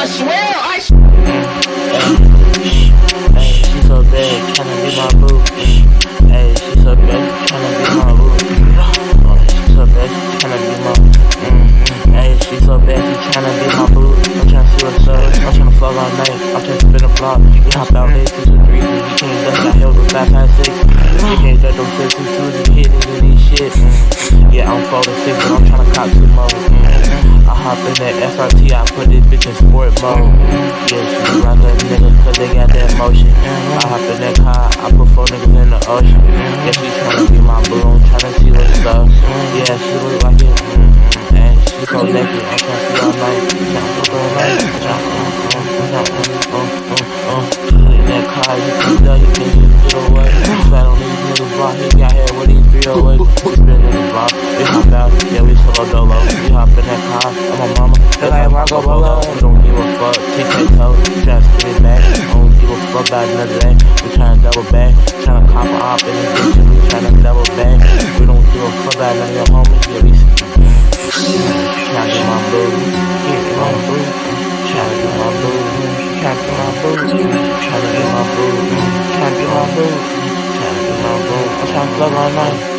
I swear, I Hey, she so bad, tryna be my boo. Hey, she so bad, tryna be my boo. Oh, she so bad, tryna be my. Mm-hmm. Hey, she so bad, she tryna be my boo. I'm tryna see what's up. I'm tryna fuck all night. I'm tryna spin a block. We hop out here two two three. We can't dust got held with five past six. We can't duck them six. We hit niggas in these shit. Mm. Yeah, I'm four to six, but I'm tryna cop two more. Mm. I hop in that SRT, I put this bitch in sport mode. Yeah, she like a nigga, cause they got that motion. I hop in that car, I put four niggas in the ocean. Yeah, she tryna be my I'm tryna see what's up. Yeah, she look like it. Mm-hmm. And she so naked, I'm tryna see all night. Fuck all night. Uh, uh, uh, uh. She in that car, you can tell can't even get away. Fat on these niggas block, he got hair with these 308. Spin in the block, we hop out, yeah, we solo dolo. Feel like Marco Polo. Don't give a fuck, tic-tac-toe. Tryna spin it back, I don't give a fuck about another day. We tryna double back, tryna cop op in this bitch, we tryna double back. We don't give a fuck about none of your homies, yeah, we tryna get my boo, get my boo, tryna get my boo, tryna get my boo, tryna get my boo, tryna get my boo, tryna get my boo. I'm tryna fuck all night.